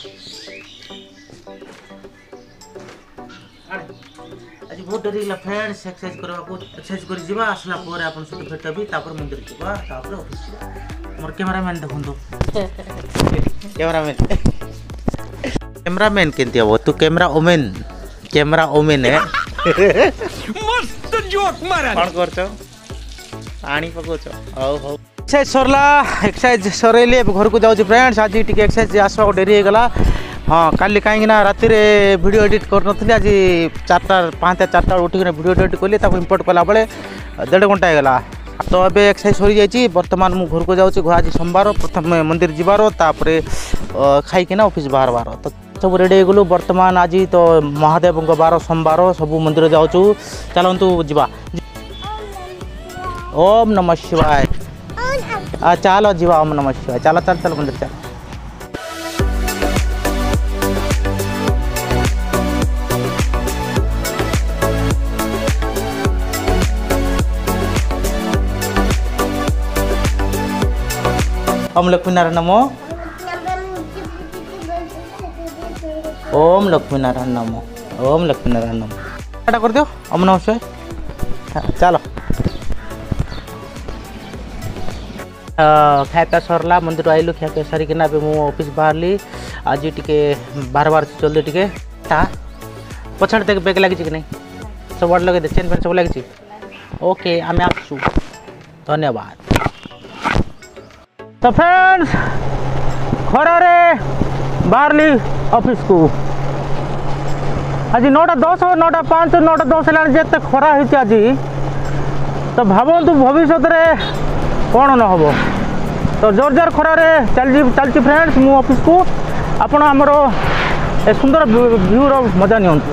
आज बहुत डर लगा फ्रेंड्स एक्सरसाइज करवा को एक्सरसाइज करी जीवा आसला पर आपन सब फिर तभी तापर मंदिर की बात तापर ऑफिस की कैमरा जीवा मोर कैमरामैन देखुन दो कैमरामैन कैमरामैन केंती वो तू कैमरा ओमेन कैमरा ओमेन है मस्त जोक मारा कौन करछो ପାଣି ପକାଉଛ ହଉ ହଉ ଏକ୍ସରସାଇଜ୍ ସରିଲା ଏକ୍ସରସାଇଜ୍ ସରେଇଲି ଏବେ ଘରକୁ ଯାଉଛି ଫ୍ରେଣ୍ଡସ୍ ଆଜି ଟିକେ ଏକ୍ସରସାଇଜ୍ ଆସିବାକୁ ଡେରି ହେଇଗଲା ହଁ କାଲି କାହିଁକିନା ରାତିରେ ଭିଡ଼ିଓ ଏଡ଼ିଟ୍ କରିନଥିଲି ଆଜି ଚାରିଟା ପାଞ୍ଚଟା ଚାରିଟା ବେଳେ ଉଠିକିନା ଭିଡ଼ିଓ ଏଡ଼ିଟ୍ କଲି ତାକୁ ଇମ୍ପୋର୍ଟ କଲାବେଳେ ଦେଢ଼ ଘଣ୍ଟା ହେଇଗଲା ତ ଏବେ ଏକ୍ସରସାଇଜ୍ ସରିଯାଇଛି ବର୍ତ୍ତମାନ ମୁଁ ଘରକୁ ଯାଉଛି ଘର ଆଜି ସୋମବାର ପ୍ରଥମେ ମନ୍ଦିର ଯିବାର ତାପରେ ଖାଇକିନା ଅଫିସ୍ ବାହାରବାର ତ ସବୁ ରେଡ଼ି ହେଇଗଲୁ ବର୍ତ୍ତମାନ ଆଜି ତ ମହାଦେବଙ୍କ ବାର ସୋମବାର ସବୁ ମନ୍ଦିର ଯାଉଛୁ ଚାଲନ୍ତୁ ଯିବା ओम नम शिवाय चालो जीवा ओम नम शिवाय चलो चल चलो मंदिर चल ओम लक्ष्मी नारायण नमो ओम लक्ष्मी नारायण नमो ओम लक्ष्मी नारायण नमो कर दो ओम नमः शिवाय चलो खाया सरला मंदिर आइलु खाया पिया सरिका मुफि बाहर आज टे बार बार जल्दी टी पचाड़े देख बैग लगे कि नहीं सब आड़ लगे चेन फैन सब लगे ओके आम आसु धन्यवाद तो फ्रेंड्स खरार बाहर अफिस् को आज नौटा दस नौटा पाँच नौटा दस है जिते खरा हो तो भावतु भविष्य କ'ଣ ନହେବ ତ ଜୋର ଜୋର ଖରାରେ ଚାଲିଛି ଚାଲିଛି ଫ୍ରେଣ୍ଡସ୍ ମୁଁ ଅଫିସ୍କୁ ଆପଣ ଆମର ଏ ସୁନ୍ଦର ଭ୍ୟୁର ମଜା ନିଅନ୍ତୁ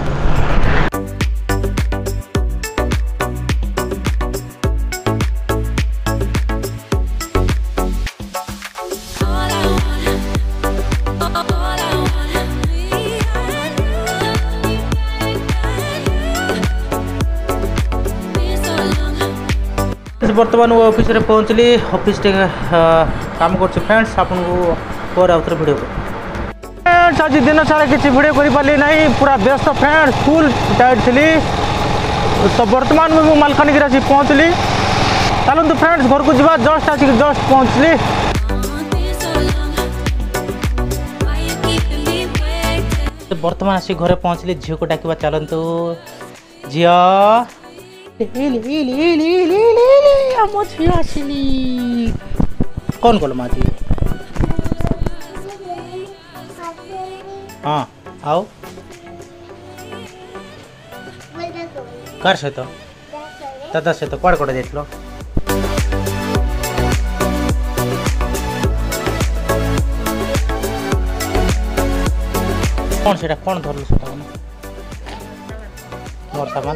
बर्तमान वो ऑफिस पहुँचली अफिस काम कर फ्रेंड्स आपन भिड फ्रेंड्स आज दिन सारा किसी भिड कर पूरा व्यस्त फ्रेंड्स फुल टायर थी तो बर्तमान मुझे मलकानगि आज पहुँचली चलो तो फ्रेंड्स घर को जी जस्ट आसिक जस्ट पहुँचली बर्तमान आस घर पहुँचली झील को डाक चलतु झी ele, ele, ele, ele, ele, a motivașii. Concolo, Mati. Ah, au? কার সাথে দাদার সাথে কড় করে দেখলো কোন সেটা কোন ধরলো সেটা বর্তমান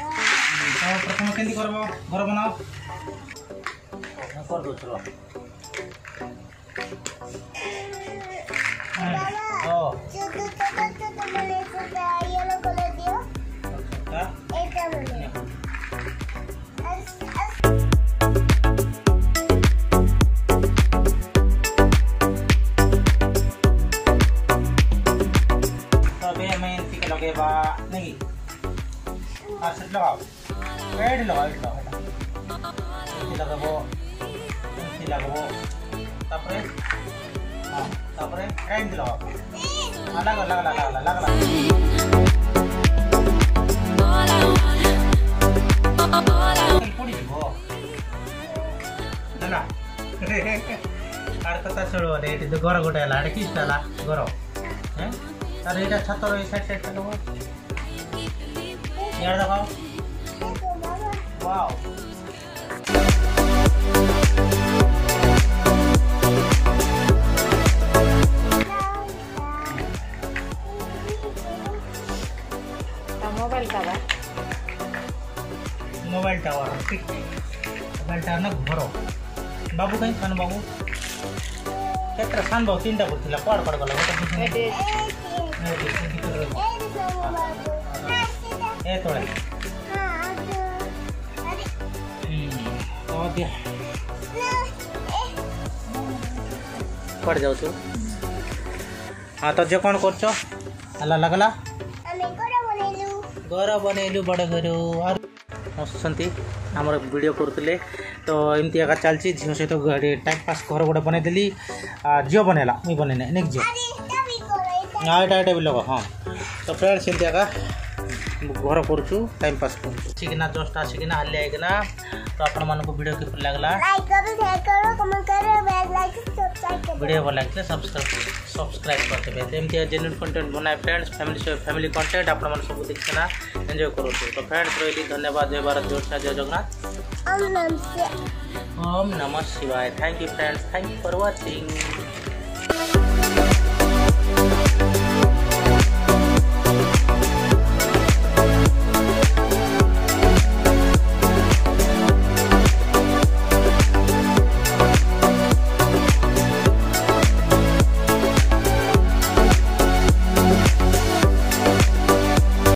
ଆଉ ପ୍ରଥମେ କେମିତି କରବ ଘର ବନାଅ କରିଦେଉଛୁ ର ହଁ हाँ सिट लगाओ वेट लगाओ वेट लगाओ इनकी लगाओ इनकी लगाओ तपरे हाँ तपरे एंड लगाओ अलग अलग अलग अलग अलग अलग पूरी गो ना அடுத்த தசோடு ரேட் இது கோர குட்டை எல்லாம் அடக்கி இஷ்டல கோரம் சரி இட சத்தோட சைட் சைட் பண்ணுவோம் यार दिखाओ wow mobile tower mobile tower ठीक मोबाइल टावर ना घर बाबू कहीं खान बाबू केत्र खान बाबू तीन टा बोलथिला पड़ पड़ गलो ये थोड़ा पड़ जाओ तू हाँ तो जो कौन कर अल्लाह लगला घर बनइलु बड़ घर ଆସୁଛନ୍ତି ଆମର ଭିଡ଼ିଓ କରୁଥିଲେ ତ ଏମିତି ଏକା ଚାଲିଛି ଝିଅ ସହିତ ଟାଇମ୍ ପାସ୍ ଘର ଗୋଟେ ବନେଇଦେଲି ଝିଅ ବନେଇଲା ମୁଇଁ ବନେଇନି ନେକ୍ସଟ ଝିଅ ହଁ ଏଇଟା ଏଇଟା ବି ଲଗ ହଁ ତ ଫ୍ରେଣ୍ଡସ୍ ଏମିତି ଏକା घर करुचु टाइम पास कर जस्ट आसिकना हाल आईना तो आपण मन को वीडियो किप लगला भिड भल लगे सब्सक्राइब करते हैं एमती जेन्यून कंटेन्ट बनाए फ्रेंड्स फैमिली फैमिली कंटेन्ट आप सब देखते ना एंजय करते फ्रेंड्स रही धन्यवाद जय भारत जय जय जगन्नाथ ओम नमः शिवाय thank you friends thank you for watching